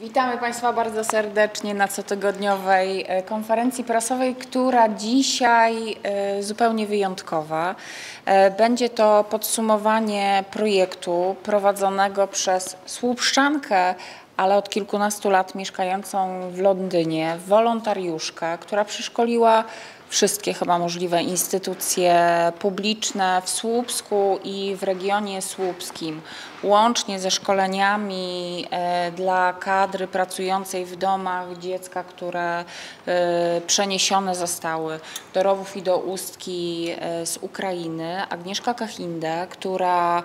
Witamy Państwa bardzo serdecznie na cotygodniowej e, konferencji prasowej, która dzisiaj e, zupełnie wyjątkowa. E, będzie to podsumowanie projektu prowadzonego przez Słupszczankę, ale od kilkunastu lat mieszkającą w Londynie, wolontariuszkę, która przeszkoliła wszystkie chyba możliwe instytucje publiczne w Słupsku i w regionie słupskim, łącznie ze szkoleniami e, dla kadry pracującej w domach dziecka, które e, przeniesione zostały do Rowów i do Ustki e, z Ukrainy. Agnieszka Kachinde, która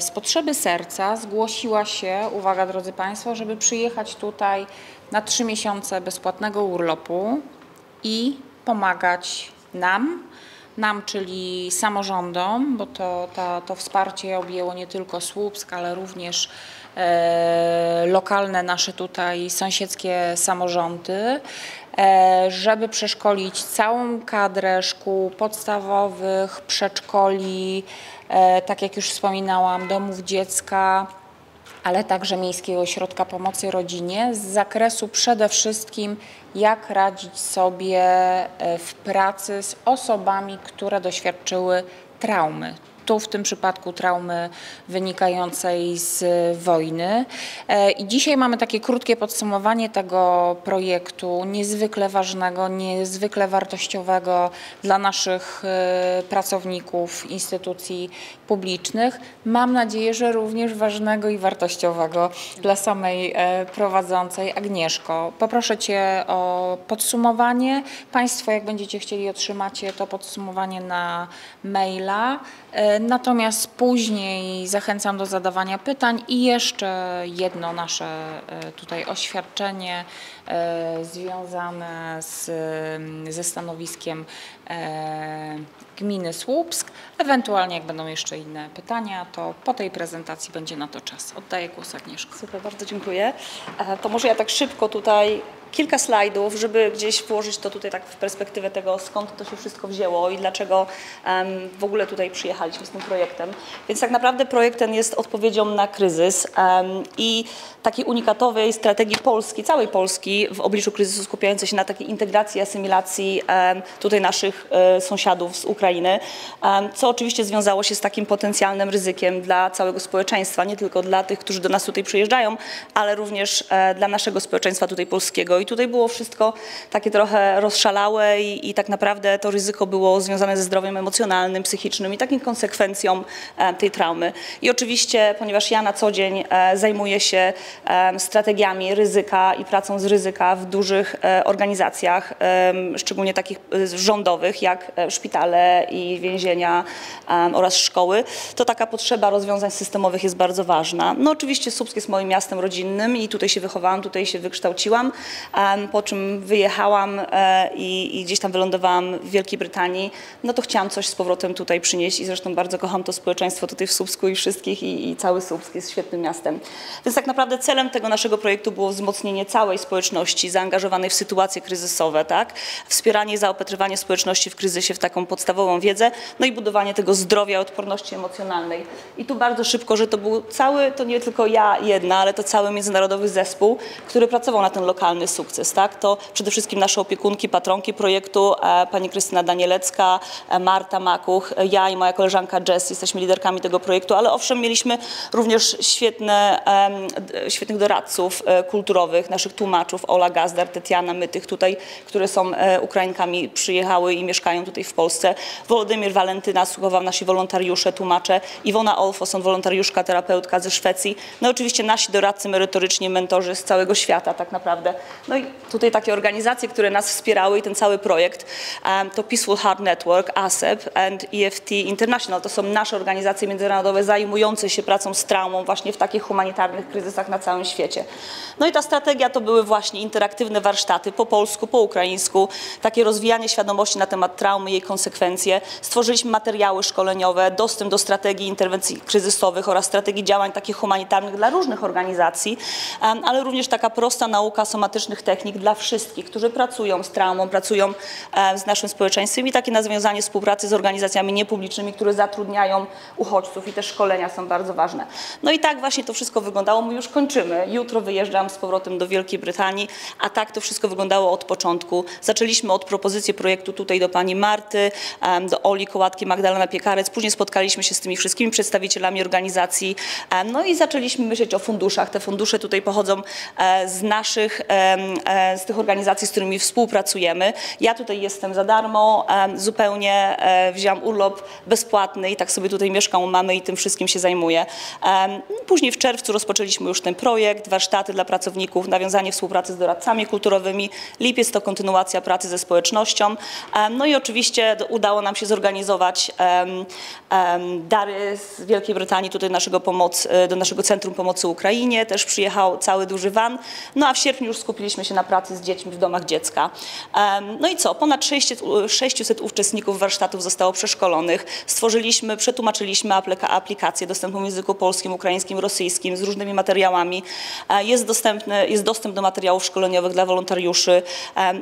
z potrzeby serca zgłosiła się, uwaga drodzy Państwo, żeby przyjechać tutaj na trzy miesiące bezpłatnego urlopu i pomagać nam, nam, czyli samorządom, bo to, to, to wsparcie objęło nie tylko Słupsk, ale również e, lokalne nasze tutaj sąsiedzkie samorządy, e, żeby przeszkolić całą kadrę szkół podstawowych, przedszkoli, e, tak jak już wspominałam, domów dziecka, ale także Miejskiego Ośrodka Pomocy Rodzinie z zakresu przede wszystkim jak radzić sobie e, w pracy z osobami, które doświadczyły traumy tu w tym przypadku traumy wynikającej z wojny. E, I dzisiaj mamy takie krótkie podsumowanie tego projektu, niezwykle ważnego, niezwykle wartościowego dla naszych e, pracowników instytucji publicznych. Mam nadzieję, że również ważnego i wartościowego dla samej e, prowadzącej. Agnieszko, poproszę Cię o podsumowanie. Państwo, jak będziecie chcieli, otrzymacie to podsumowanie na maila. Natomiast później zachęcam do zadawania pytań i jeszcze jedno nasze e, tutaj oświadczenie e, związane z, ze stanowiskiem e, gminy Słupsk. Ewentualnie jak będą jeszcze inne pytania, to po tej prezentacji będzie na to czas. Oddaję głos Agnieszko. Super, bardzo dziękuję. To może ja tak szybko tutaj kilka slajdów, żeby gdzieś włożyć to tutaj tak w perspektywę tego, skąd to się wszystko wzięło i dlaczego w ogóle tutaj przyjechaliśmy z tym projektem. Więc tak naprawdę projekt ten jest odpowiedzią na kryzys i takiej unikatowej strategii Polski, całej Polski w obliczu kryzysu skupiającej się na takiej integracji, asymilacji tutaj naszych e, sąsiadów z Ukrainy, co oczywiście związało się z takim potencjalnym ryzykiem dla całego społeczeństwa, nie tylko dla tych, którzy do nas tutaj przyjeżdżają, ale również e, dla naszego społeczeństwa tutaj polskiego i tutaj było wszystko takie trochę rozszalałe i, i tak naprawdę to ryzyko było związane ze zdrowiem emocjonalnym, psychicznym i takim konsekwencją e, tej traumy. I oczywiście, ponieważ ja na co dzień e, zajmuję się e, strategiami ryzyka i pracą z ryzyka w dużych organizacjach, szczególnie takich rządowych jak szpitale i więzienia oraz szkoły, to taka potrzeba rozwiązań systemowych jest bardzo ważna. No oczywiście Słupsk jest moim miastem rodzinnym i tutaj się wychowałam, tutaj się wykształciłam, po czym wyjechałam e, i, i, gdzieś tam wylądowałam w Wielkiej Brytanii, no to chciałam coś z powrotem tutaj przynieść i zresztą bardzo kocham to społeczeństwo tutaj w Słupsku i wszystkich i, i cały Słupsk jest świetnym miastem. Więc tak naprawdę celem tego naszego projektu było wzmocnienie całej społeczności zaangażowanej w sytuacje kryzysowe, tak? wspieranie i zaopatrywanie społeczności w kryzysie w taką podstawową wiedzę, no i budowanie tego zdrowia, odporności emocjonalnej. I tu bardzo szybko, że to był cały, to nie tylko ja jedna, ale to cały międzynarodowy zespół, który pracował na ten lokalny sukces. Tak? To przede wszystkim nasze opiekunki, patronki projektu, e, pani Krystyna Danielecka, e, Marta Makuch, e, ja i moja koleżanka Jess jesteśmy liderkami tego projektu, ale owszem mieliśmy również świetne, świetnych doradców kulturowych, naszych tłumaczów, Ola Gazdar, Tetiana Mytych tutaj, które są Ukrainkami, przyjechały i mieszkają tutaj w Polsce. Wolodymir Walentyna, słuchował nasi wolontariusze, tłumacze, Iwona Olfoson, wolontariuszka, terapeutka ze Szwecji, no i oczywiście nasi doradcy merytoryczni, mentorzy z całego świata tak naprawdę. No i tutaj takie organizacje, które nas wspierały i ten cały projekt, to Peaceful Heart Network, ASEP and EFT International. To są nasze organizacje międzynarodowe zajmujące się pracą z traumą właśnie w takich humanitarnych kryzysach na całym świecie. No i ta strategia to były właśnie interaktywne warsztaty po polsku, po ukraińsku, takie rozwijanie świadomości na temat traumy, jej konsekwencji, kompetencje, stworzyliśmy materiały szkoleniowe, dostęp do strategii interwencji kryzysowych oraz strategii działań takich humanitarnych dla różnych organizacji, ale również taka prosta nauka somatycznych technik dla wszystkich, którzy pracują z traumą, pracują e, z naszym społeczeństwem i takie nawiązanie współpracy z organizacjami niepublicznymi, które zatrudniają uchodźców i te szkolenia są bardzo ważne. No i tak właśnie to wszystko wyglądało. My już kończymy. Jutro wyjeżdżam z powrotem do Wielkiej Brytanii, a tak to wszystko wyglądało od początku. Zaczęliśmy od propozycji projektu tutaj do pani Marty, do Oli Kołatki, Magdalena Piekarec. Później spotkaliśmy się z tymi wszystkimi przedstawicielami organizacji. No i zaczęliśmy myśleć o funduszach. Te fundusze tutaj pochodzą e, z naszych, z tych organizacji, z którymi współpracujemy. Ja tutaj jestem za darmo, em, zupełnie e, wziąłam urlop bezpłatny i tak sobie tutaj mieszkam u mamy i tym wszystkim się zajmuję. Później w czerwcu rozpoczęliśmy już ten projekt, warsztaty dla pracowników, nawiązanie współpracy z doradcami kulturowymi. Lipiec to kontynuacja pracy ze społecznością. No i oczywiście udało nam się zorganizować dary z Wielkiej Brytanii tutaj do naszego, pomoc, e, do naszego Centrum Pomocy Ukrainie. Też przyjechał cały duży van. No a w sierpniu już skupiliśmy się na pracy z dziećmi w domach dziecka. No i co? Ponad 600, u- 600 uczestników warsztatów zostało przeszkolonych. Stworzyliśmy, przetłumaczyliśmy aplika- aplikację dostępną w języku polskim, ukraińskim, rosyjskim z różnymi materiałami. E, Jest, dostępny, jest dostęp do materiałów szkoleniowych dla wolontariuszy.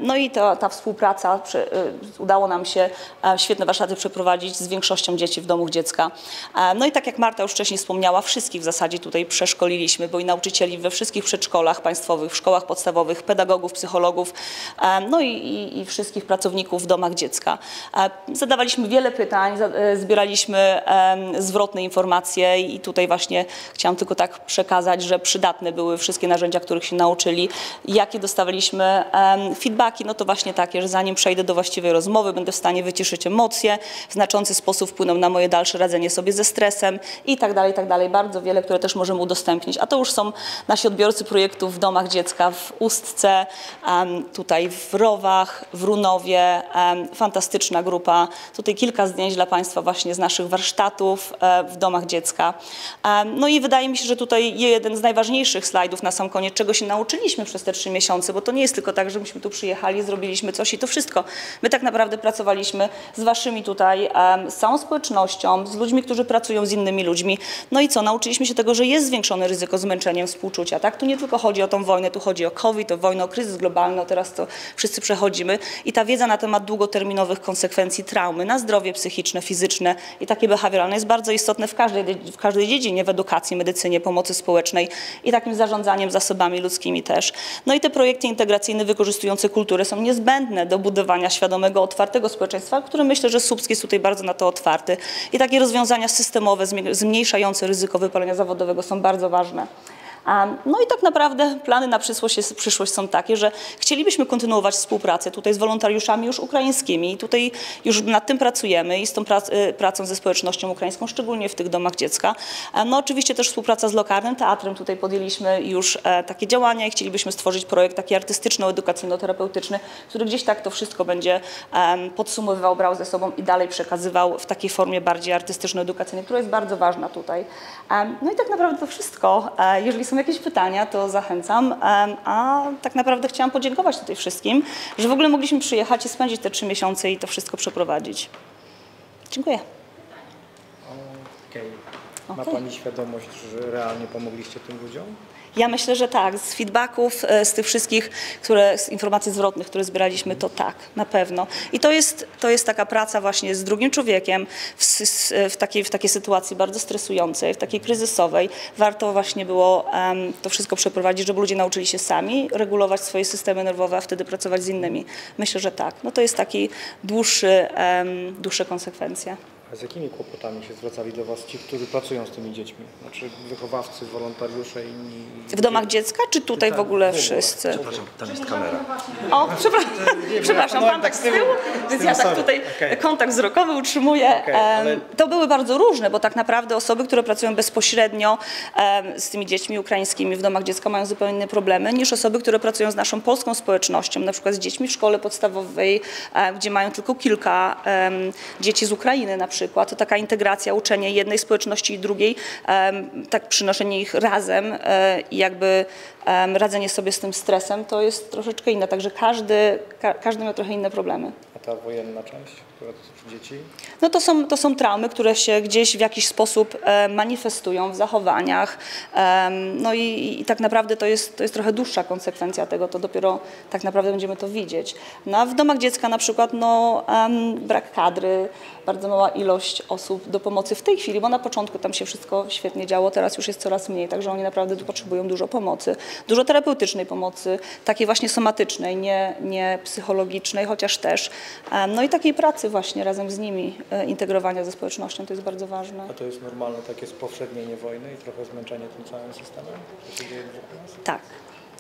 No i ta, ta współpraca, y, udało nam się e, świetne warsztaty przeprowadzić z większością dzieci w domach dziecka. E, No i tak jak Marta już wcześniej wspomniała, wszystkich w zasadzie tutaj przeszkoliliśmy, bo i nauczycieli we wszystkich przedszkolach państwowych, w szkołach podstawowych, pedagogów, psychologów, e, no i, i, i wszystkich pracowników w domach dziecka. E, Zadawaliśmy wiele pytań, e, zbieraliśmy zwrotne informacje i tutaj właśnie chciałam tylko tak przekazać, że przydatne były wszystkie narzędzia, których się nauczyli. Jakie dostawaliśmy feedbacki, no to właśnie takie, że zanim przejdę do właściwej rozmowy, będę w stanie wyciszyć emocje, w znaczący sposób wpłyną na moje dalsze radzenie sobie ze stresem i tak dalej, i tak dalej. Bardzo wiele, które też możemy udostępnić. A to już są nasi odbiorcy projektów w domach dziecka w Ustce, em, tutaj w Rowach, w Runowie. Fantastyczna grupa. Tutaj kilka zdjęć dla Państwa właśnie z naszych warsztatów e, w domach dziecka. No i wydaje mi się, że tutaj jeden z najważniejszych slajdów na sam koniec, czego się nauczyliśmy przez te trzy miesiące, bo to nie jest tylko tak, że myśmy tu przyjechali, zrobiliśmy coś i to wszystko. My tak naprawdę pracowaliśmy z Waszymi tutaj, z całą społecznością, z ludźmi, którzy pracują z innymi ludźmi. No i co, nauczyliśmy się tego, że jest zwiększone ryzyko zmęczeniem, współczucia, tak? Tu nie tylko chodzi o tą wojnę, tu chodzi o COVID, o wojnę, o kryzys globalny, teraz to wszyscy przechodzimy i ta wiedza na temat długoterminowych konsekwencji traumy na zdrowie psychiczne, fizyczne i takie behawioralne jest bardzo istotne w każdej, w każdej dziedzinie, w edukacji, medycynie, pomocy społecznej i takim zarządzaniem zasobami ludzkimi też. No i te projekty integracyjne wykorzystujące kulturę są niezbędne do budowania świadomego, otwartego społeczeństwa, które myślę, że Słupsk jest tutaj bardzo na to otwarty. I takie rozwiązania systemowe, zmniejszające ryzyko wypalenia zawodowego są bardzo ważne. No i tak naprawdę plany na przyszłość, przyszłość są takie, że chcielibyśmy kontynuować współpracę tutaj z wolontariuszami już ukraińskimi i tutaj już nad tym pracujemy i z tą y, pracą ze społecznością ukraińską, szczególnie w tych domach dziecka. No oczywiście też współpraca z lokalnym teatrem, tutaj podjęliśmy już e, takie działania i chcielibyśmy stworzyć projekt taki artystyczno-edukacyjno-terapeutyczny, który gdzieś tak to wszystko będzie podsumowywał, brał ze sobą i dalej przekazywał w takiej formie bardziej artystyczno-edukacyjnej, która jest bardzo ważna tutaj. No i tak naprawdę to wszystko. E, Jeżeli są jakieś pytania, to zachęcam. A tak naprawdę chciałam podziękować tutaj wszystkim, że w ogóle mogliśmy przyjechać i spędzić te trzy miesiące i to wszystko przeprowadzić. Dziękuję. Okej. Ma Okej. Pani świadomość, że realnie pomogliście tym ludziom? Ja myślę, że tak. Z feedbacków, e, z tych wszystkich które, z informacji zwrotnych, które zbieraliśmy, to tak, na pewno. I to jest, to jest taka praca właśnie z drugim człowiekiem w, s- w, takiej, w takiej sytuacji bardzo stresującej, w takiej kryzysowej. Warto właśnie było em, to wszystko przeprowadzić, żeby ludzie nauczyli się sami regulować swoje systemy nerwowe, a wtedy pracować z innymi. Myślę, że tak. No to jest taki dłuższy, em, dłuższe konsekwencje. A z jakimi kłopotami się zwracali do Was ci, którzy pracują z tymi dziećmi? Znaczy wychowawcy, wolontariusze, inni... W domach dziecka, czy tutaj w ogóle Tak, w ogóle. wszyscy? Przepraszam, tam jest kamera. O, przepraszam, przepraszam pan tak z tyłu, więc ja tak tutaj kontakt wzrokowy utrzymuję. To były bardzo różne, bo tak naprawdę osoby, które pracują bezpośrednio z tymi dziećmi ukraińskimi w domach dziecka mają zupełnie inne problemy niż osoby, które pracują z naszą polską społecznością, na przykład z dziećmi w szkole podstawowej, e, gdzie mają tylko kilka dzieci z Ukrainy na przykład. To taka integracja, uczenie jednej społeczności i drugiej, tak przynoszenie ich razem e, i jakby radzenie sobie z tym stresem, to jest troszeczkę inne. Także każdy, ka, każdy miał trochę inne problemy. A ta wojenna część? która dzieci? No to są, to są traumy, które się gdzieś w jakiś sposób e, manifestują w zachowaniach. No i, i tak naprawdę to jest, to jest trochę dłuższa konsekwencja tego, to dopiero tak naprawdę będziemy to widzieć. No a w domach dziecka na przykład no, brak kadry, bardzo mała ilość osób do pomocy w tej chwili, bo na początku tam się wszystko świetnie działo, teraz już jest coraz mniej, także oni naprawdę potrzebują dużo pomocy. Dużo terapeutycznej pomocy, takiej właśnie somatycznej, nie, nie psychologicznej, chociaż też. No i takiej pracy właśnie razem z nimi, e, integrowania ze społecznością, to jest bardzo ważne. A to jest normalne takie spowszednienie wojny i trochę zmęczenie tym całym systemem? Tak,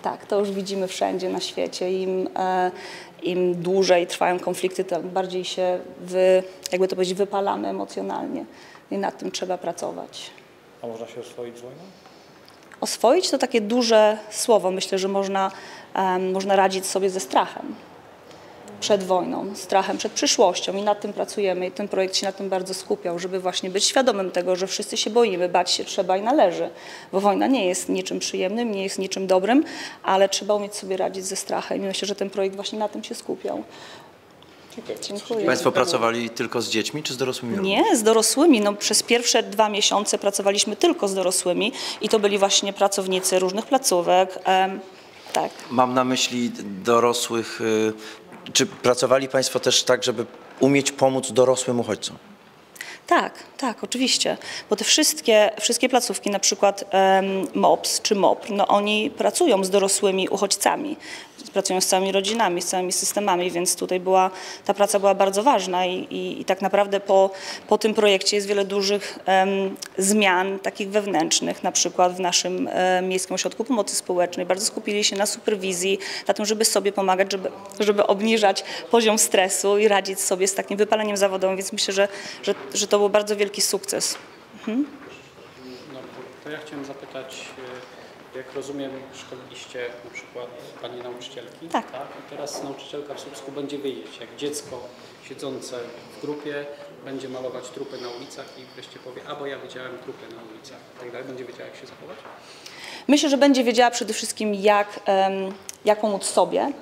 tak, to już widzimy wszędzie na świecie. Im, e, im dłużej trwają konflikty, tym bardziej się, wy, jakby to powiedzieć, wypalamy emocjonalnie i nad tym trzeba pracować. A można się oswoić z wojną? Oswoić to takie duże słowo. Myślę, że można, em, można radzić sobie ze strachem przed wojną, strachem przed przyszłością i nad tym pracujemy i ten projekt się na tym bardzo skupiał, żeby właśnie być świadomym tego, że wszyscy się boimy, bać się trzeba i należy, bo wojna nie jest niczym przyjemnym, nie jest niczym dobrym, ale trzeba umieć sobie radzić ze strachem i myślę, że ten projekt właśnie na tym się skupiał. Dziękuję. Państwo pracowali tylko z dziećmi czy z dorosłymi? Nie, z dorosłymi. No, przez pierwsze dwa miesiące pracowaliśmy tylko z dorosłymi i to byli właśnie pracownicy różnych placówek. tak. Mam na myśli dorosłych. Czy pracowali Państwo też tak, żeby umieć pomóc dorosłym uchodźcom? Tak, tak, oczywiście. Bo te wszystkie, wszystkie placówki, na przykład em, MOPS czy MOP, no oni pracują z dorosłymi uchodźcami, pracują z całymi rodzinami, z całymi systemami, więc tutaj była, ta praca była bardzo ważna i, i, i tak naprawdę po, po tym projekcie jest wiele dużych zmian takich wewnętrznych, na przykład w naszym e, Miejskim Ośrodku Pomocy Społecznej. Bardzo skupili się na superwizji, na tym, żeby sobie pomagać, żeby, żeby obniżać poziom stresu i radzić sobie z takim wypaleniem zawodowym, więc myślę, że, że, że to był bardzo wielki sukces. No, to ja chciałem zapytać, e, jak rozumiem, szkoliliście na przykład Pani nauczycielki, Tak. I teraz nauczycielka w Słupsku będzie wiedzieć, jak dziecko siedzące w grupie będzie malować trupy na ulicach i wreszcie powie, a bo ja widziałem trupy na ulicach i tak dalej, będzie wiedziała, jak się zachować? Myślę, że będzie wiedziała przede wszystkim, jak, jak pomóc sobie,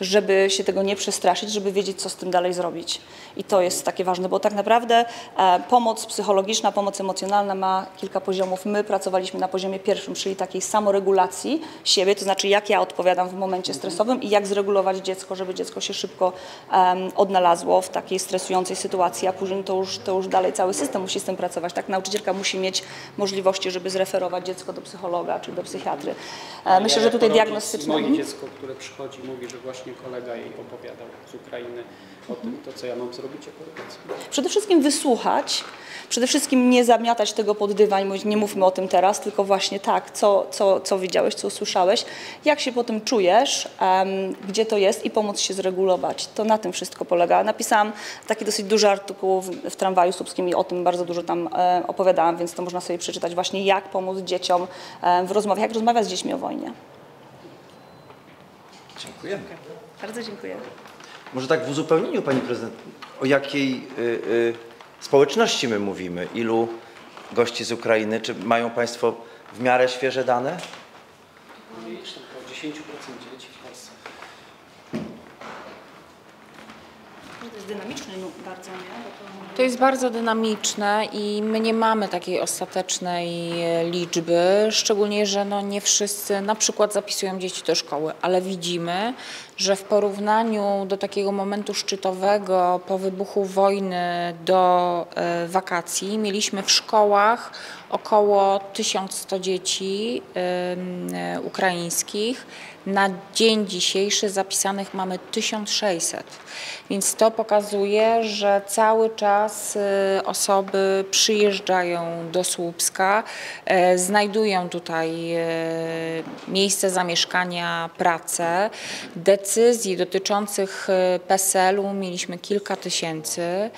żeby się tego nie przestraszyć, żeby wiedzieć, co z tym dalej zrobić. I to jest takie ważne, bo tak naprawdę e, pomoc psychologiczna, pomoc emocjonalna ma kilka poziomów. My pracowaliśmy na poziomie pierwszym, czyli takiej samoregulacji siebie, to znaczy jak ja odpowiadam w momencie stresowym i jak zregulować dziecko, żeby dziecko się szybko odnalazło w takiej stresującej sytuacji, a później to już, to już dalej cały system musi z tym pracować. Tak, nauczycielka musi mieć możliwości, żeby zreferować dziecko do psychologa czy do psychiatry. E, Myślę, Ja że tutaj diagnostyczne... Moje Mhm. dziecko, które przychodzi, mówi, że właśnie kolega jej opowiadał z Ukrainy o tym, to co ja mam zrobić jako rodzic. Przede wszystkim wysłuchać, przede wszystkim nie zamiatać tego pod dywan, nie mówmy o tym teraz, tylko właśnie tak, co, co, co widziałeś, co usłyszałeś, jak się po tym czujesz, em, gdzie to jest i pomóc się zregulować. To na tym wszystko polega. Napisałam taki dosyć duży artykuł w, w tramwaju słupskim i o tym bardzo dużo tam e, opowiadałam, więc to można sobie przeczytać właśnie, jak pomóc dzieciom e, w rozmowach, jak rozmawiać z dziećmi o wojnie. Dziękujemy. Bardzo dziękuję. Może tak w uzupełnieniu, Pani Prezydent, o jakiej y, y, społeczności my mówimy? Ilu gości z Ukrainy? Czy mają Państwo w miarę świeże dane? Mniejsze, około 10% dzieci w Polsce. To jest dynamiczny bardzo, nie? To jest bardzo dynamiczne i my nie mamy takiej ostatecznej e, liczby, szczególnie, że no nie wszyscy na przykład zapisują dzieci do szkoły, ale widzimy, że w porównaniu do takiego momentu szczytowego po wybuchu wojny do e, wakacji mieliśmy w szkołach około 1100 dzieci ukraińskich. Na dzień dzisiejszy zapisanych mamy 1600, więc to pokazuje, że cały czas e, osoby przyjeżdżają do Słupska, e, znajdują tutaj e, miejsce zamieszkania, pracę. Decyzji dotyczących e, PESEL-u mieliśmy kilka tysięcy.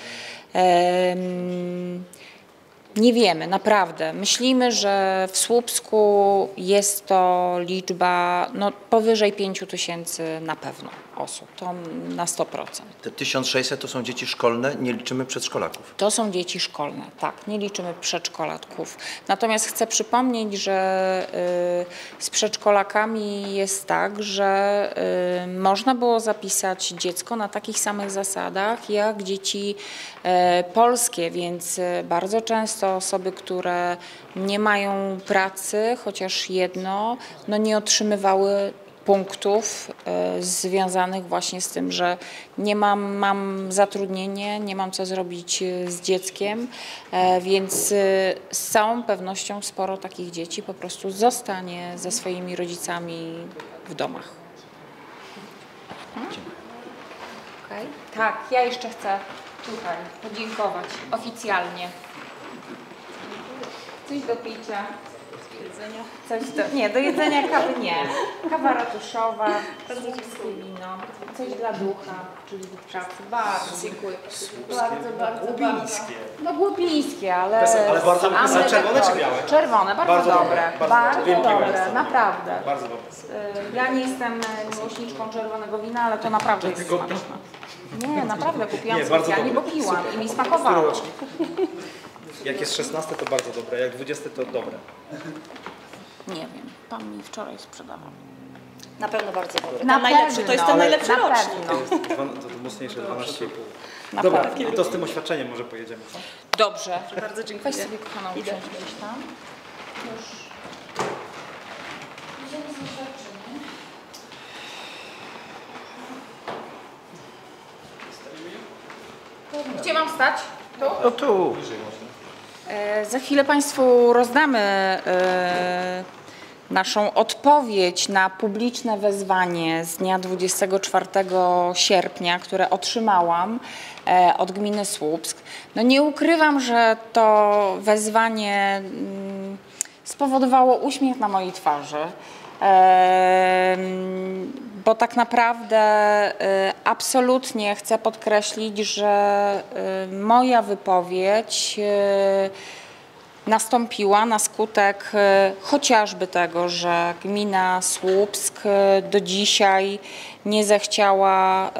Nie wiemy, naprawdę. Myślimy, że w Słupsku jest to liczba no, powyżej 5 tysięcy na pewno. Osób, to na 100%. Te 1600 to są dzieci szkolne, nie liczymy przedszkolaków. To są dzieci szkolne, tak, nie liczymy przedszkolatków. Natomiast chcę przypomnieć, że y, z przedszkolakami jest tak, że y, można było zapisać dziecko na takich samych zasadach jak dzieci e, polskie, więc y, bardzo często osoby, które nie mają pracy, chociaż jedno, no nie otrzymywały punktów e, związanych właśnie z tym, że nie mam, mam zatrudnienie, nie mam co zrobić e, z dzieckiem, e, więc z całą pewnością sporo takich dzieci po prostu zostanie ze swoimi rodzicami w domach. Okay. Tak, ja jeszcze chcę tutaj podziękować oficjalnie. Coś do picia. Jedzenia? Coś do, nie, do jedzenia kawy nie. Kawa ratuszowa, chińskie wino, coś dla ducha, czyli do pracy. Bardzo dziękuję. Bardzo, bardzo, Głupińskie. No głupińskie, ale... Ale bardzo- ale są czerwone czy białe? Czerwone, bardzo, Bardzo dobre. dobre, bardzo Bardzo, dobre. Naprawdę. Bardzo dobre. Y, Ja nie jestem miłośniczką czerwonego wina, ale to naprawdę jest smaczne. Nie, naprawdę kupiłam Nie, specjalnie, bo piłam i mi smakowało. Jak jest 16 to bardzo dobre, jak 20 to dobre. Nie wiem, pan mi wczoraj sprzedawał. Na pewno bardzo dobry. Na najlepszy, to jest ten najlepszy na rocznik. To jest dwa- to mocniejsze 12,5. Na Dobra, pewno. to z tym oświadczeniem może pojedziemy, co? Dobrze. Bardzo dziękuję. Weź sobie kochaną Idę. gdzieś tam. Już. Idziemy z oświadczeniem. Gdzie mam stać? Tu? No tu. E, Za chwilę Państwu rozdamy e, naszą odpowiedź na publiczne wezwanie z dnia 24 sierpnia, które otrzymałam e, od gminy Słupsk. No nie ukrywam, że to wezwanie mm, spowodowało uśmiech na mojej twarzy. Bo tak naprawdę e, absolutnie chcę podkreślić, że e, moja wypowiedź e, nastąpiła na skutek e, chociażby tego, że gmina Słupsk do dzisiaj nie zechciała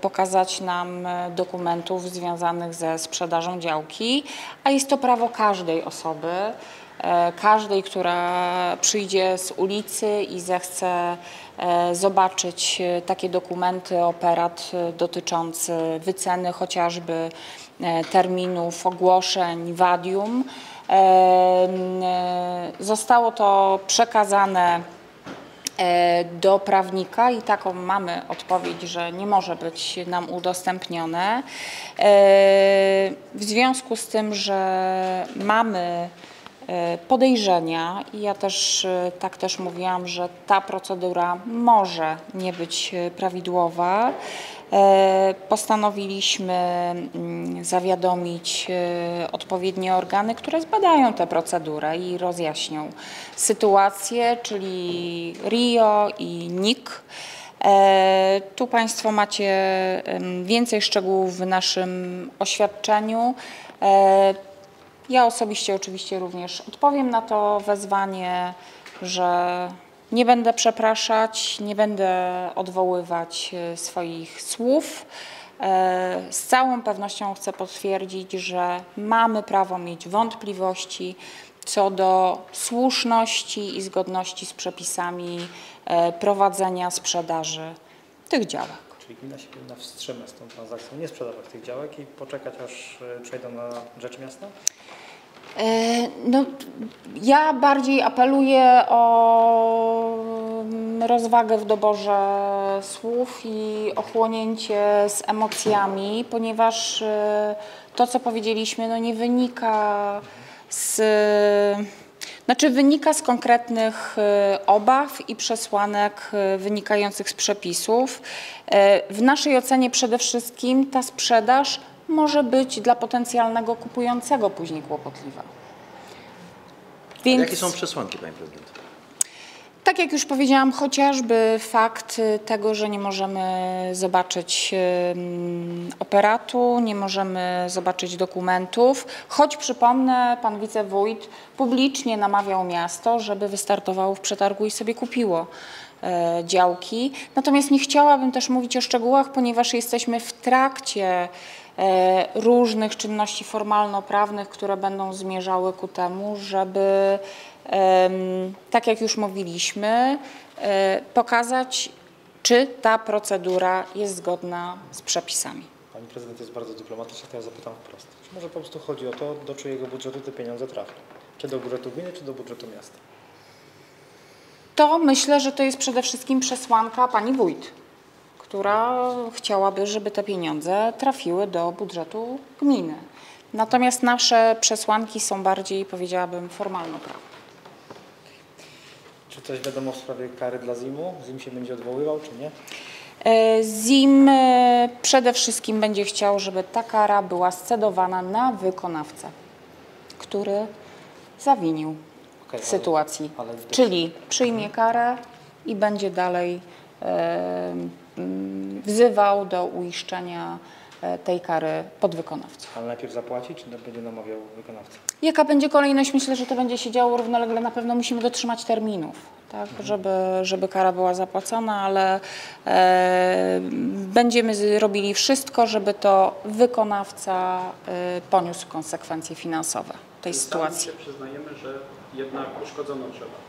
pokazać nam dokumentów związanych ze sprzedażą działki, a jest to prawo każdej osoby, każdej, która przyjdzie z ulicy i zechce zobaczyć e, takie dokumenty, operat e, dotyczący wyceny chociażby e, terminów, ogłoszeń, wadium. E, e, Zostało to przekazane e, do prawnika i taką mamy odpowiedź, że nie może być nam udostępnione. E, W związku z tym, że mamy e, podejrzenia i ja też e, tak też mówiłam, że ta procedura może nie być e, prawidłowa. E, Postanowiliśmy mm, zawiadomić e, odpowiednie organy, które zbadają tę procedurę i rozjaśnią sytuację, czyli RIO i NIK. E, Tu Państwo macie więcej szczegółów w naszym oświadczeniu. Ja osobiście oczywiście również odpowiem na to wezwanie, że nie będę przepraszać, nie będę odwoływać e, swoich słów. E, Z całą pewnością chcę potwierdzić, że mamy prawo mieć wątpliwości co do słuszności i zgodności z przepisami e, prowadzenia sprzedaży tych działek. Czyli gmina się powinna wstrzymać z tą transakcją, nie sprzedawać tych działek i poczekać aż e, przejdą na rzecz miasta? E, No, ja bardziej apeluję o mm, rozwagę w doborze słów i ochłonięcie z emocjami, ponieważ e, to, co powiedzieliśmy, no nie wynika z. Znaczy wynika z konkretnych e, obaw i przesłanek e, wynikających z przepisów. E, W naszej ocenie przede wszystkim ta sprzedaż może być dla potencjalnego kupującego później kłopotliwa. Więc, Jakie są przesłanki, Pani Prezydent? Tak jak już powiedziałam, chociażby fakt y, tego, że nie możemy zobaczyć operatu, nie możemy zobaczyć dokumentów, choć przypomnę, pan wicewójt publicznie namawiał miasto, żeby wystartowało w przetargu i sobie kupiło e, działki. Natomiast nie chciałabym też mówić o szczegółach, ponieważ jesteśmy w trakcie e, różnych czynności formalno-prawnych, które będą zmierzały ku temu, żeby, tak jak już mówiliśmy, e, pokazać, czy ta procedura jest zgodna z przepisami. Pani prezydent jest bardzo dyplomatyczna, to ja zapytam wprost. Czy może po prostu chodzi o to, do czyjego budżetu te pieniądze trafią? Czy do budżetu gminy, czy do budżetu miasta? To myślę, że to jest przede wszystkim przesłanka pani wójt, która chciałaby, żeby te pieniądze trafiły do budżetu gminy. Natomiast nasze przesłanki są bardziej, powiedziałabym, formalno-prawne. Czy coś wiadomo w sprawie kary dla ZIM-u? ZIM się będzie odwoływał, czy nie? E, ZIM e, przede wszystkim będzie chciał, żeby ta kara była scedowana na wykonawcę, który zawinił ale- sytuacji. ale Czyli przyjmie karę i będzie dalej e, wzywał do uiszczenia tej kary podwykonawców. Ale najpierw zapłaci, czy będzie namawiał wykonawcę? Jaka będzie kolejność? Myślę, że to będzie się działo równolegle. Na pewno musimy dotrzymać terminów, tak, żeby, żeby kara była zapłacona, ale e, będziemy robili wszystko, żeby to wykonawca e, poniósł konsekwencje finansowe tej sytuacji. Sami się przyznajemy, że jednak uszkodzono trzeba.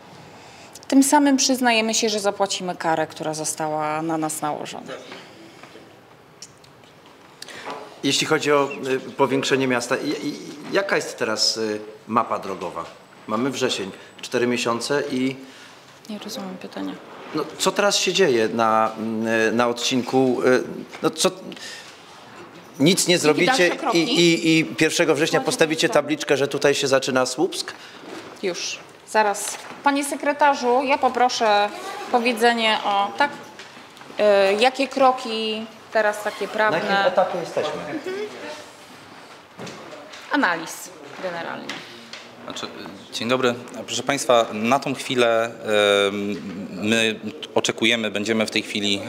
Tym samym przyznajemy się, że zapłacimy karę, która została na nas nałożona. Jeśli chodzi o y, powiększenie miasta, jaka jest teraz y, mapa drogowa? Mamy wrzesień, 4 miesiące i Nie rozumiem pytania. no, co teraz się dzieje na, y, na odcinku? No, co, nic nie zrobicie i, i, i 1 września postawicie tabliczkę, że tutaj się zaczyna Słupsk? Już, zaraz. Panie sekretarzu, ja poproszę powiedzenie o, tak, jakie kroki teraz takie Na jakim prawne, etapie jesteśmy? analiz generalnie. Znaczy, dzień dobry. Proszę Państwa, na tą chwilę my oczekujemy, będziemy w tej chwili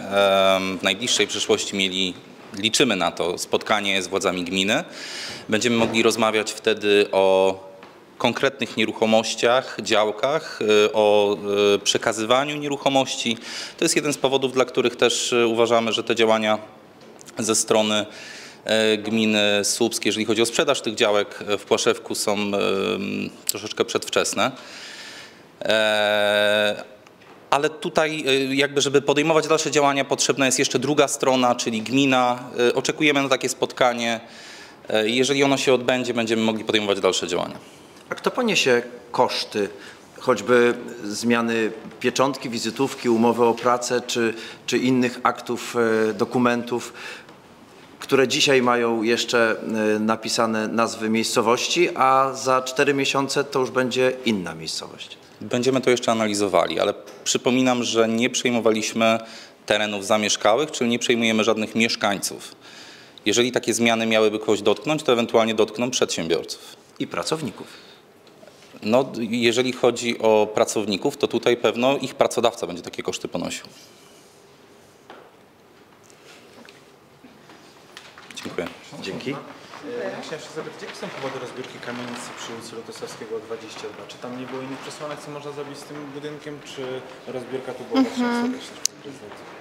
w najbliższej przyszłości mieli, liczymy na to, spotkanie z władzami gminy. Będziemy mogli rozmawiać wtedy o konkretnych nieruchomościach, działkach, y, o y, przekazywaniu nieruchomości. To jest jeden z powodów, dla których też y, uważamy, że te działania ze strony gminy Słupsk, jeżeli chodzi o sprzedaż tych działek w Płaszewku są troszeczkę przedwczesne. E, Ale tutaj jakby, żeby podejmować dalsze działania potrzebna jest jeszcze druga strona, czyli gmina. Oczekujemy na takie spotkanie. E, Jeżeli ono się odbędzie, będziemy mogli podejmować dalsze działania. A kto poniesie koszty choćby zmiany pieczątki, wizytówki, umowy o pracę czy, czy innych aktów, e, dokumentów, które dzisiaj mają jeszcze e, napisane nazwy miejscowości, a za cztery miesiące to już będzie inna miejscowość? Będziemy to jeszcze analizowali, ale przypominam, że nie przejmowaliśmy terenów zamieszkałych, czyli nie przejmujemy żadnych mieszkańców. Jeżeli takie zmiany miałyby kogoś dotknąć, to ewentualnie dotkną przedsiębiorców. I pracowników. No, jeżeli chodzi o pracowników, to tutaj pewno ich pracodawca będzie takie koszty ponosił. Dziękuję. Dzięki. Ja chciałem się zapytać, jakie są powody rozbiórki kamienicy przy ulicy Lotosowskiego 22? Czy tam nie było innych przesłanek, co można zrobić z tym budynkiem, czy rozbiórka tu była prezydent?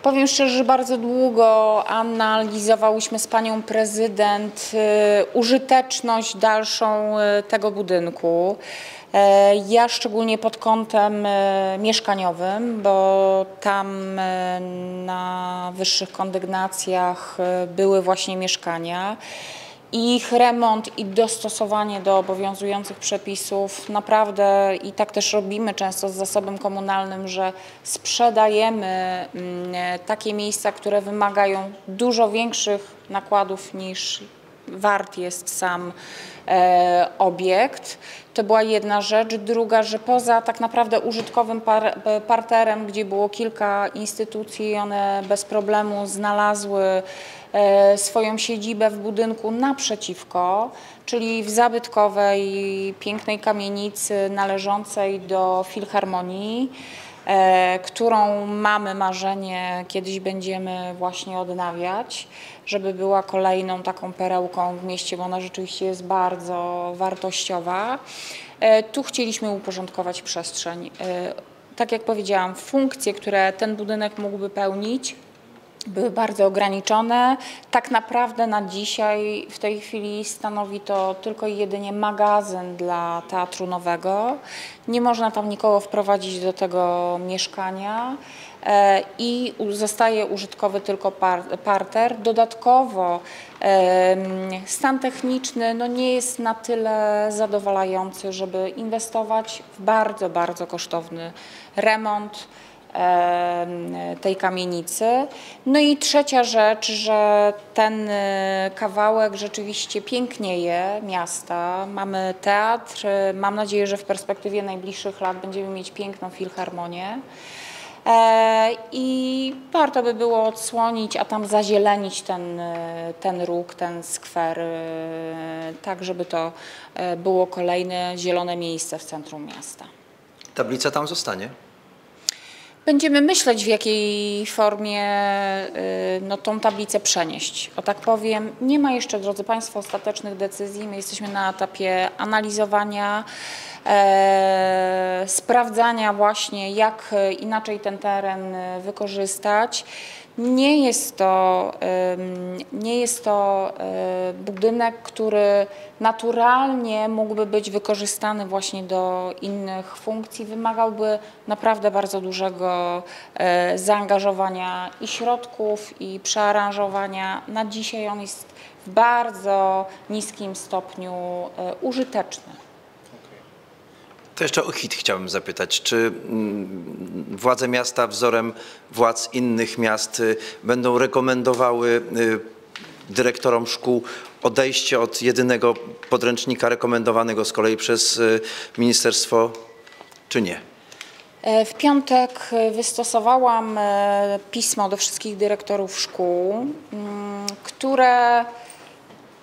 Powiem szczerze, że bardzo długo analizowałyśmy z panią prezydent y, użyteczność dalszą y, tego budynku. E, Ja szczególnie pod kątem y, mieszkaniowym, bo tam na wyższych kondygnacjach były właśnie mieszkania. Ich remont i dostosowanie do obowiązujących przepisów naprawdę i tak też robimy często z zasobem komunalnym, że sprzedajemy mm, takie miejsca, które wymagają dużo większych nakładów niż wart jest sam e, obiekt. To była jedna rzecz. Druga, że poza tak naprawdę użytkowym par, parterem, gdzie było kilka instytucji, one bez problemu znalazły e, swoją siedzibę w budynku naprzeciwko, czyli w zabytkowej, pięknej kamienicy należącej do Filharmonii e, którą mamy marzenie, kiedyś będziemy właśnie odnawiać, żeby była kolejną taką perełką w mieście, bo ona rzeczywiście jest bardzo wartościowa. E, Tu chcieliśmy uporządkować przestrzeń. E, tak jak powiedziałam, funkcje, które ten budynek mógłby pełnić, były bardzo ograniczone. Tak naprawdę na dzisiaj w tej chwili stanowi to tylko i jedynie magazyn dla Teatru Nowego. Nie można tam nikogo wprowadzić do tego mieszkania e, i zostaje użytkowy tylko par, parter. Dodatkowo stan techniczny no nie jest na tyle zadowalający, żeby inwestować w bardzo, bardzo kosztowny remont em, tej kamienicy. No i trzecia rzecz, że ten y, kawałek rzeczywiście pięknieje miasta. Mamy teatr, mam nadzieję, że w perspektywie najbliższych lat będziemy mieć piękną filharmonię. E, I warto by było odsłonić, a tam zazielenić ten, y, ten róg, ten skwer, y, tak żeby to było kolejne zielone miejsce w centrum miasta. Tablica tam zostanie. Będziemy myśleć, w jakiej formie y, no, tą tablicę przenieść. O tak powiem, nie ma jeszcze, drodzy Państwo, ostatecznych decyzji. My jesteśmy na etapie analizowania, e, sprawdzania właśnie, jak e, inaczej ten teren e, wykorzystać. Nie jest to, nie jest to budynek, który naturalnie mógłby być wykorzystany właśnie do innych funkcji. Wymagałby naprawdę bardzo dużego e, zaangażowania i środków, i przearanżowania. Na dzisiaj on jest w bardzo niskim stopniu e, użyteczny. To jeszcze o HIT chciałbym zapytać. Czy mm, władze miasta wzorem władz innych miast y, będą rekomendowały y, dyrektorom szkół odejście od jedynego podręcznika rekomendowanego z kolei przez y, ministerstwo, czy nie? E, W piątek wystosowałam e, pismo do wszystkich dyrektorów szkół, mm, które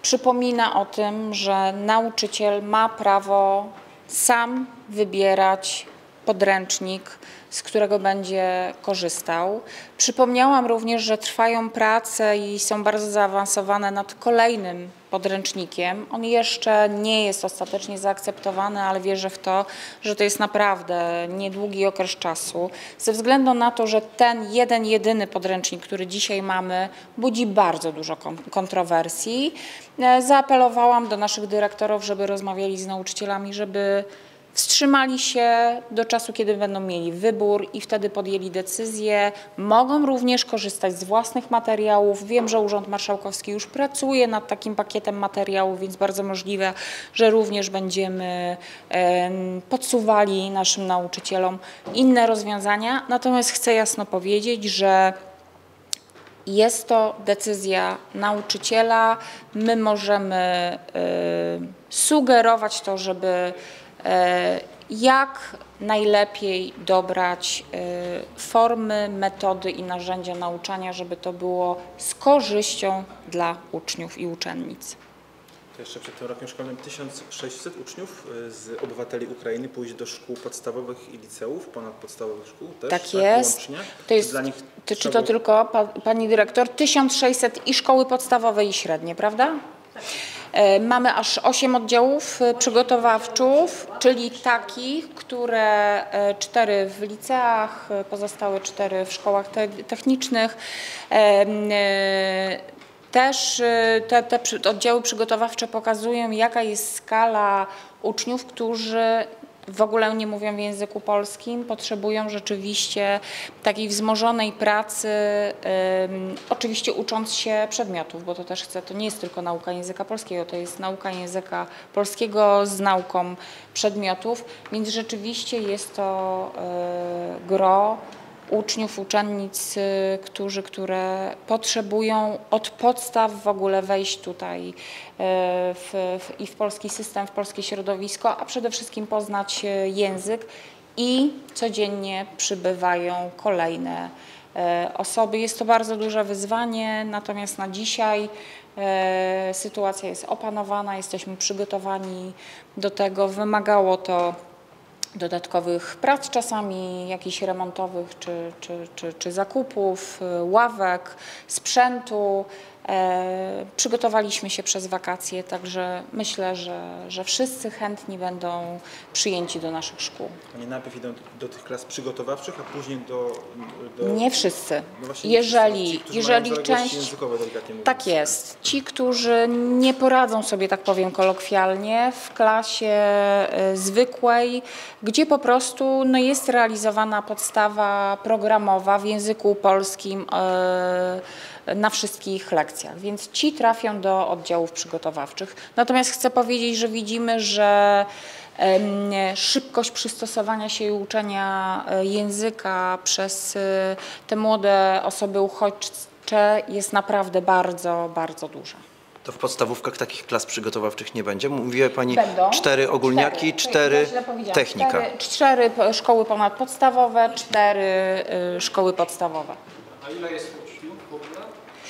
przypomina o tym, że nauczyciel ma prawo sam wybierać podręcznik, z którego będzie korzystał. Przypomniałam również, że trwają prace i są bardzo zaawansowane nad kolejnym podręcznikiem. On jeszcze nie jest ostatecznie zaakceptowany, ale wierzę w to, że to jest naprawdę niedługi okres czasu. Ze względu na to, że ten jeden, jedyny podręcznik, który dzisiaj mamy, budzi bardzo dużo kon- kontrowersji, e, zaapelowałam do naszych dyrektorów, żeby rozmawiali z nauczycielami, żeby wstrzymali się do czasu, kiedy będą mieli wybór i wtedy podjęli decyzję. Mogą również korzystać z własnych materiałów. Wiem, że Urząd Marszałkowski już pracuje nad takim pakietem materiałów, więc bardzo możliwe, że również będziemy em, podsuwali naszym nauczycielom inne rozwiązania. Natomiast chcę jasno powiedzieć, że jest to decyzja nauczyciela. My możemy sugerować to, żeby jak najlepiej dobrać y, formy, metody i narzędzia nauczania, żeby to było z korzyścią dla uczniów i uczennic. To jeszcze przed tym rokiem szkolnym 1600 uczniów y, z obywateli Ukrainy pójdzie do szkół podstawowych i liceów, ponadpodstawowych szkół też? Tak jest. Łącznie? To Czy jest, dla nich tyczy trzeba to było- tylko, pa, pani dyrektor, 1600 i szkoły podstawowe i średnie, prawda? E, Mamy aż 8 oddziałów e, przygotowawczych, czyli takich, które e, cztery w liceach, e, pozostałe cztery w szkołach te, technicznych. E, e, Też e, te, te oddziały przygotowawcze pokazują, jaka jest skala uczniów, którzy w ogóle nie mówią w języku polskim, potrzebują rzeczywiście takiej wzmożonej pracy, oczywiście ucząc się przedmiotów, bo to też chcę, to nie jest tylko nauka języka polskiego, to jest nauka języka polskiego z nauką przedmiotów, więc rzeczywiście jest to y, gro uczniów, uczennic, którzy, które potrzebują od podstaw w ogóle wejść tutaj y, w, w, i w polski system, w polskie środowisko, a przede wszystkim poznać y, język i codziennie przybywają kolejne y, osoby. Jest to bardzo duże wyzwanie, natomiast na dzisiaj sytuacja jest opanowana, jesteśmy przygotowani do tego. Wymagało to dodatkowych prac, czasami jakichś remontowych czy, czy, czy, czy zakupów, y, ławek, sprzętu. E, Przygotowaliśmy się przez wakacje, także myślę, że, że wszyscy chętni będą przyjęci do naszych szkół. Oni najpierw idą do tych klas przygotowawczych, a później do... do... Nie wszyscy. No Jeżeli, ci, jeżeli część. językowe. Tak jest. Ci, którzy nie poradzą sobie, tak powiem kolokwialnie, w klasie e, zwykłej, gdzie po prostu no, jest realizowana podstawa programowa w języku polskim e, na wszystkich lekcjach, więc ci trafią do oddziałów przygotowawczych. Natomiast chcę powiedzieć, że widzimy, że szybkość przystosowania się i uczenia e, języka przez e, te młode osoby uchodźcze jest naprawdę bardzo, bardzo duża. To w podstawówkach takich klas przygotowawczych nie będzie? Mówiła Pani Będą. cztery ogólniaki, cztery, powiedziałam. technika. Cztery, cztery szkoły ponadpodstawowe, cztery y, szkoły podstawowe. A ile jest uczniów w ogóle?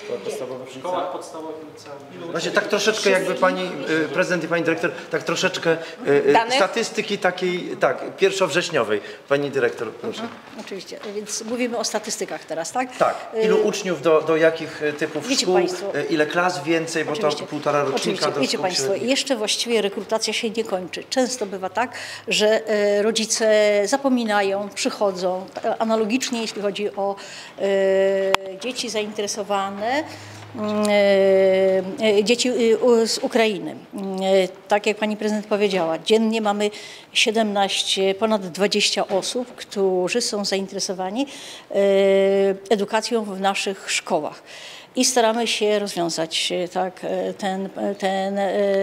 Szkoła podstawowa w W szkołach podstawowych i liceum. Właśnie tak troszeczkę jakby pani y, prezydent i pani dyrektor, tak troszeczkę y, y, Danych? statystyki takiej, tak, pierwszowrześniowej. Pani dyrektor, proszę. Oczywiście, więc mówimy o statystykach teraz, tak? Tak, ilu uczniów do, do jakich typów Wiecie szkół, państwo- ile klas więcej, bo Oczywiście. to półtora rocznika Oczywiście. do Wiecie Państwo, średnich. jeszcze właściwie rekrutacja się nie kończy. Często bywa tak, że rodzice zapominają, przychodzą, analogicznie jeśli chodzi o dzieci zainteresowane, dzieci y, z Ukrainy. E, Tak jak pani prezydent powiedziała, dziennie mamy 17, ponad 20 osób, którzy są zainteresowani e, edukacją w naszych szkołach. I staramy się rozwiązać e, tak, e, ten, e, ten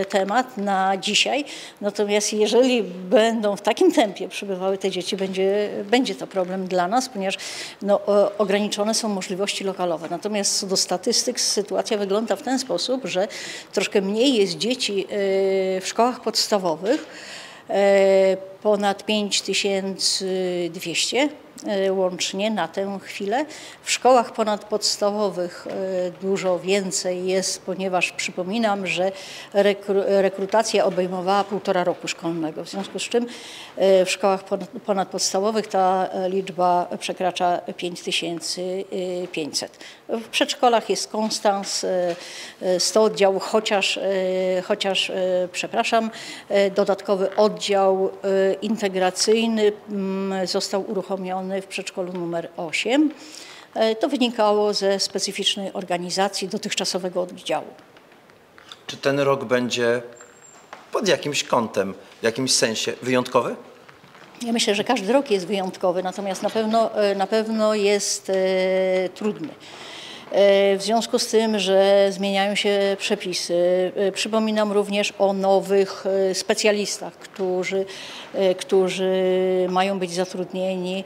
temat na dzisiaj. Natomiast jeżeli będą w takim tempie przybywały te dzieci, będzie, będzie to problem dla nas, ponieważ no, ograniczone są możliwości lokalowe. Natomiast co do statystyk, sytuacja wygląda w ten sposób, że troszkę mniej jest dzieci w szkołach podstawowych, ponad 5200 e, łącznie na tę chwilę. W szkołach ponadpodstawowych e, dużo więcej jest, ponieważ przypominam, że rekru- rekrutacja obejmowała półtora roku szkolnego, w związku z czym e, w szkołach ponad- ponadpodstawowych ta liczba przekracza 5500. W przedszkolach jest Konstans, e, e, 100 oddziałów, chociaż, chociaż przepraszam, dodatkowy oddział integracyjny mm, został uruchomiony w przedszkolu numer 8. E, To wynikało ze specyficznej organizacji dotychczasowego oddziału. Czy ten rok będzie pod jakimś kątem, w jakimś sensie wyjątkowy? Ja myślę, że każdy rok jest wyjątkowy, natomiast na pewno, e, na pewno jest e, trudny. E, W związku z tym, że zmieniają się przepisy, e, przypominam również o nowych e, specjalistach, którzy, którzy mają być zatrudnieni,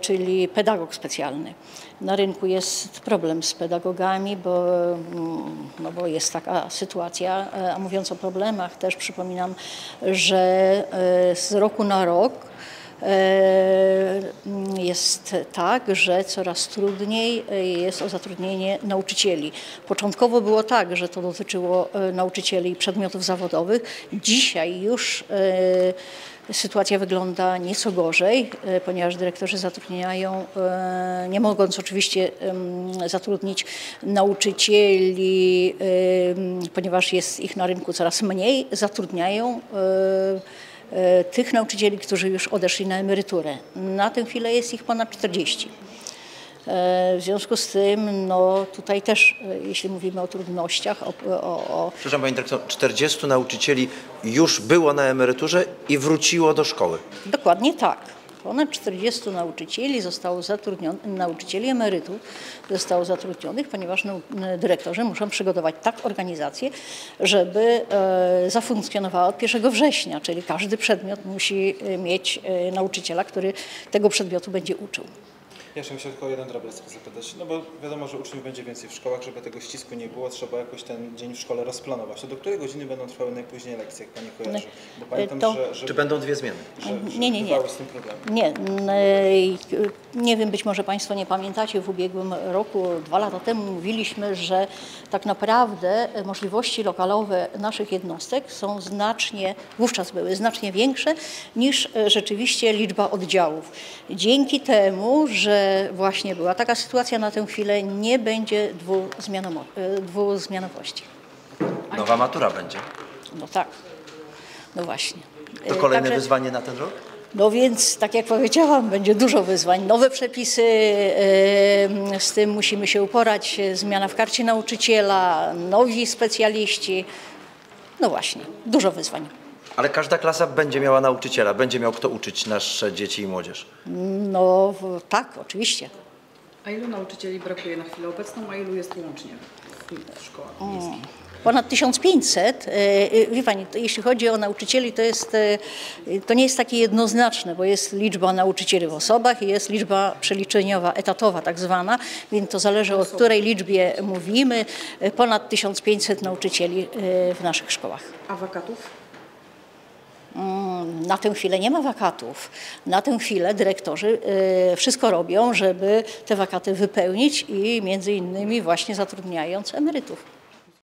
czyli pedagog specjalny. Na rynku jest problem z pedagogami, bo, mm, no bo jest taka sytuacja. A mówiąc o problemach, też przypominam, że z roku na rok jest tak, że coraz trudniej e, jest o zatrudnienie nauczycieli. Początkowo było tak, że to dotyczyło e, nauczycieli przedmiotów zawodowych. Dzisiaj już e, sytuacja wygląda nieco gorzej, e, ponieważ dyrektorzy zatrudniają, e, nie mogąc oczywiście zatrudnić nauczycieli, ponieważ jest ich na rynku coraz mniej, zatrudniają e, e, tych nauczycieli, którzy już odeszli na emeryturę. Na tę chwilę jest ich ponad 40. E, W związku z tym, no tutaj też, e, jeśli mówimy o trudnościach, o, o, o Przepraszam Pani dyrektor, 40 nauczycieli już było na emeryturze i wróciło do szkoły. Dokładnie tak. Ponad 40 nauczycieli zostało zatrudnionych, nauczycieli emerytów zostało zatrudnionych, ponieważ dyrektorzy muszą przygotować tak organizację, żeby e, zafunkcjonowała od 1 września, czyli każdy przedmiot musi e, mieć e, nauczyciela, który tego przedmiotu będzie uczył. Ja jeszcze myślę tylko o jeden drobiazg zapytać, no bo wiadomo, że uczniów będzie więcej w szkołach, żeby tego ścisku nie było, trzeba jakoś ten dzień w szkole rozplanować. To do której godziny będą trwały najpóźniej lekcje, jak Pani kojarzy? Bo pamiętam, to- że, że, Czy będą dwie zmiany? że, że Nie, nie, nie. z tym problemy. Nie, n- nie wiem, być może Państwo nie pamiętacie, w ubiegłym roku, dwa lata temu mówiliśmy, że tak naprawdę możliwości lokalowe naszych jednostek są znacznie, wówczas były znacznie większe niż e, rzeczywiście liczba oddziałów. Dzięki temu, że że właśnie była taka sytuacja na tę chwilę, nie będzie e, dwuzmianowości. Nowa matura będzie. No tak, no właśnie. To E, kolejne także- wyzwanie na ten rok? No więc, tak jak powiedziałam, będzie dużo wyzwań. Nowe przepisy, e, z tym musimy się uporać, zmiana w karcie nauczyciela, nowi specjaliści. No właśnie, dużo wyzwań. Ale każda klasa będzie miała nauczyciela, będzie miał kto uczyć nasze dzieci i młodzież. No tak, oczywiście. A ilu nauczycieli brakuje na chwilę obecną, a ilu jest łącznie w szkołach miejskich? Ponad 1500. E, e, Wie Pani, to jeśli chodzi o nauczycieli, to, jest, e, to nie jest takie jednoznaczne, bo jest liczba nauczycieli w osobach i jest liczba przeliczeniowa, etatowa tak zwana, więc to zależy o której liczbie mówimy. Ponad 1500 nauczycieli w naszych szkołach. A wakatów? Mm, Na tę chwilę nie ma wakatów. Na tę chwilę dyrektorzy e, wszystko robią, żeby te wakaty wypełnić i między innymi właśnie zatrudniając emerytów.